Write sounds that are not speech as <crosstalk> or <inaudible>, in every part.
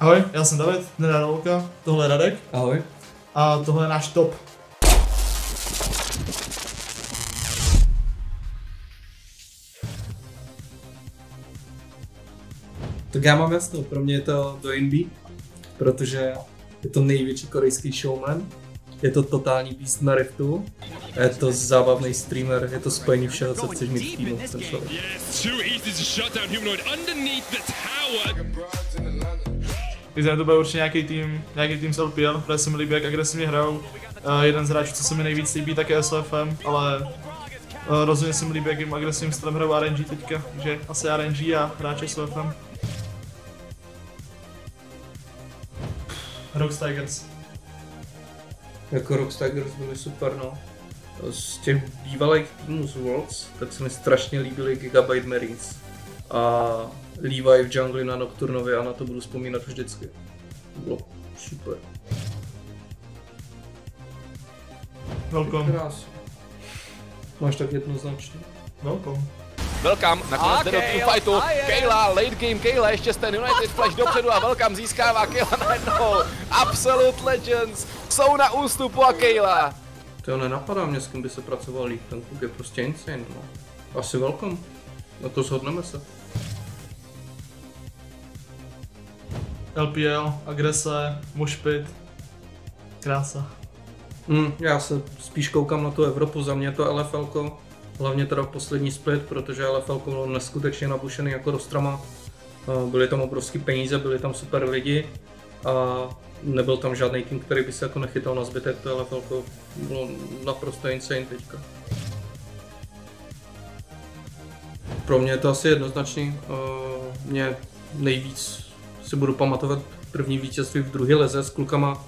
Ahoj, já jsem David, Nedalka, tohle je Radek Ahoj. a tohle je náš top. Tak já mám jasno, pro mě je to do NB, protože je to největší korejský showman, je to totální beast na Riftu, je to zábavný streamer, je to spojení všeho, co chceš mít v týmu, ten člověk. Easy to že bude určitě nějaký tým, nějaký tým z LPL, protože se mi líbí, jak agresivně hrajou. Uh, jeden z hráčů, co se mi nejvíc líbí, tak je SOFM, ale uh, rozhodně se mi líbí, jakým agresivním stylem hrajou RNG teďka, takže asi RNG a hráče SOFM. Rogue Tigers. Jako Rockstaggers byli super, no. Z těch bývalých týmů z Worlds, tak se mi strašně líbily Gigabyte Marines. A Levi v jungli na Nocturnovi a na to budu vzpomínat vždycky. To bylo super. Welcome. Krásně. Máš tak jednoznačně. Welcome. Welcome, nakonec jde do týmu fightu. Kayla, late game Kayla, ještě z ten United Flash dopředu a Welcome získává Kayla najednou. Absolute Legends jsou na ústupu a Kayla. To nenapadá mě, s kým by se pracoval líp, ten kluk je prostě insane, no. Asi welcome. Na to shodneme se. LPL, agrese, moshpit. Krása. Mm, já se spíš koukám na tu Evropu, za mě to LFL, hlavně teda poslední split, protože LFL bylo neskutečně nabušený jako Rostrama. Byly tam obrovský peníze, byli tam super lidi a nebyl tam žádný tým, který by se jako nechytal na zbytek, to LFL bylo naprosto insane teďka. Pro mě je to asi jednoznačný, eh, mě nejvíc si budu pamatovat první vítězství v druhé leze s klukama,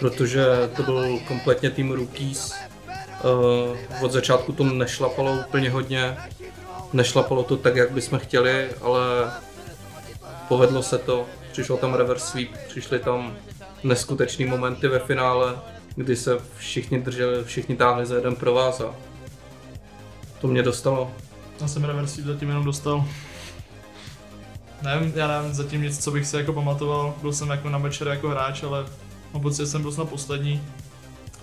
protože to byl kompletně tým rookies. Uh, od začátku to nešlapalo úplně hodně, nešlapalo to tak, jak bychom chtěli, ale povedlo se to. Přišel tam reverse sweep, přišly tam neskutečné momenty ve finále, kdy se všichni drželi, všichni táhli za jeden pro vás a to mě dostalo. Já jsem reversí zatím jenom dostal. Nevím, já nevím zatím nic, co bych si jako pamatoval. Byl jsem jako na večer jako hráč, ale mám pocit, že jsem byl snad poslední.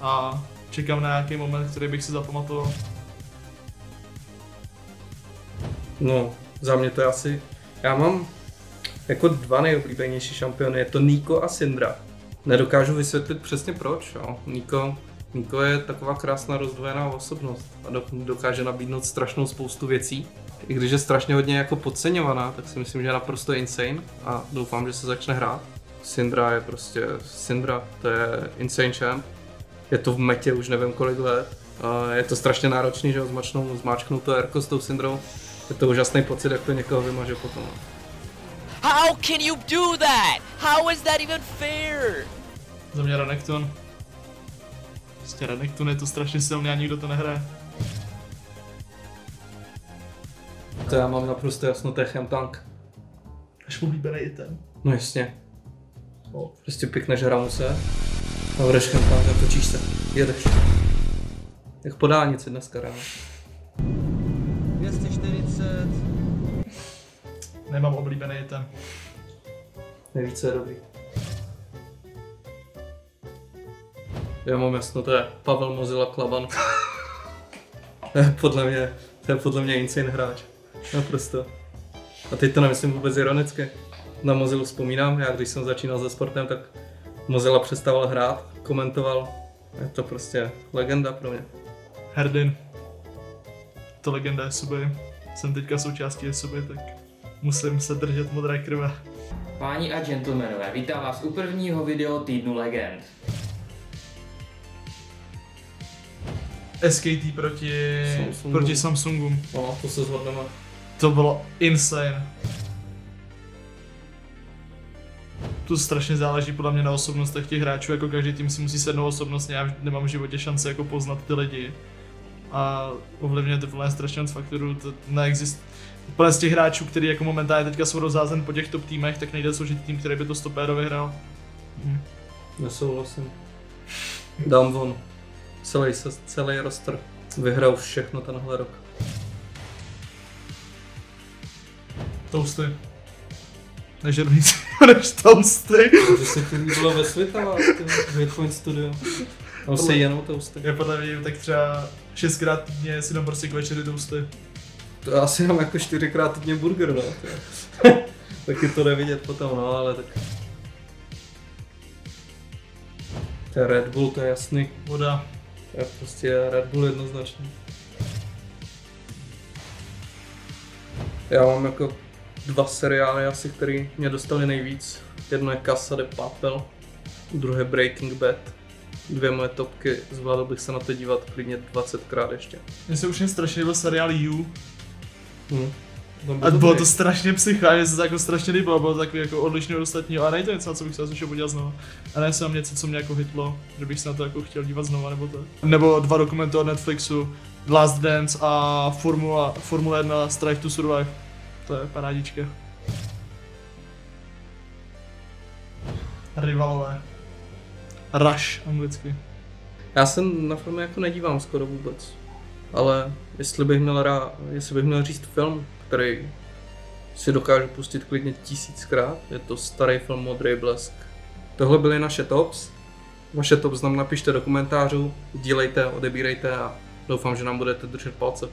A čekám na nějaký moment, který bych si zapamatoval. No, za mě to je asi, já mám jako dva nejoblíbenější šampiony, je to Niko a Syndra. Nedokážu vysvětlit přesně proč, jo. Niko, Niko je taková krásná rozdvojená osobnost a do- dokáže nabídnout strašnou spoustu věcí. I když je strašně hodně jako podceňovaná, tak si myslím, že je naprosto insane a doufám, že se začne hrát. Syndra je prostě Syndra, to je insane champ. Je to v metě už nevím kolik let. Je to strašně náročný, že ho zmačknou, zmáčknou to Erko s tou Syndrou. Je to úžasný pocit, jak to někoho vymaže potom. How can you do that? How is that even fair? Za mě Renekton. Prostě Renekton je to strašně silný a nikdo to nehraje. To já mám naprosto jasno, to je Chem Tank. Až oblíbený item. No jasně. No. Prostě pikneš hramuse a budeš Chem Tank a točíš se. Jedeš. Jak po dálnici dneska ráno. 240. Nemám oblíbený item. Nevíc, co je dobrý. Já mám jasno, to je Pavel Mozilla Klaban. to je podle mě, to je podle mě insane hráč. Naprosto. A teď to nemyslím vůbec ironicky. Na Mozilu vzpomínám, já když jsem začínal se sportem, tak Mozilla přestával hrát, komentoval. Je to prostě legenda pro mě. Herdin. To legenda SUBY. Jsem teďka součástí SUBY, tak musím se držet modré krve. Páni a gentlemanové, vítám vás u prvního video týdnu legend. SKT proti, Samsungu. proti Samsungu. No, to se zhodneme. To bylo insane. Tu strašně záleží podle mě na osobnostech těch hráčů, jako každý tým si musí sednout osobnostně, já nemám v životě šance jako poznat ty lidi. A ovlivňuje to plné strašně moc faktorů, to neexist... Úplně z těch hráčů, kteří jako momentálně teďka jsou rozházen po těch top týmech, tak nejde složit tým, který by to stopéro vyhrál. Hm. Nesouhlasím. Dám von. Celý, celý roster. Vyhrál všechno tenhle rok. Toasty. Nežeru nic. <laughs> než toasty. Že se ti líbilo ve Svitavách, v Hitpoint Studio. Tam se jenom toasty. Já podle mě tak třeba šestkrát týdně si dám prostě k večeři toasty. To já asi mám jako čtyřikrát týdně burger, no. <laughs> Taky to nevidět potom, no, ale tak... To je Red Bull, to je jasný. Voda. Je prostě Red Bull jednoznačně. Já mám jako dva seriály asi, které mě dostali nejvíc. Jedno je Casa de Papel, druhé Breaking Bad. Dvě moje topky, zvládl bych se na to dívat klidně 20krát ještě. Mně se už jen strašně seriál You. Hm. A bylo to strašně psycha, mě se to jako strašně líbilo, bylo to takový jako odlišný od ostatního. A nejde to něco, co bych se zase podívat znovu. A ne jsem něco, co mě jako hitlo, že bych se na to jako chtěl dívat znova nebo to. Nebo dva dokumenty od Netflixu, Last Dance a Formula, Formula 1 Strive to Survive. To je parádička. Rivalové. Rush anglicky. Já se na filmy jako nedívám skoro vůbec. Ale jestli bych měl, rá, jestli bych měl říct film, který si dokážu pustit klidně tisíckrát, je to starý film Modrý blesk. Tohle byly naše tops. Vaše tops nám napište do komentářů, dílejte, odebírejte a doufám, že nám budete držet palce.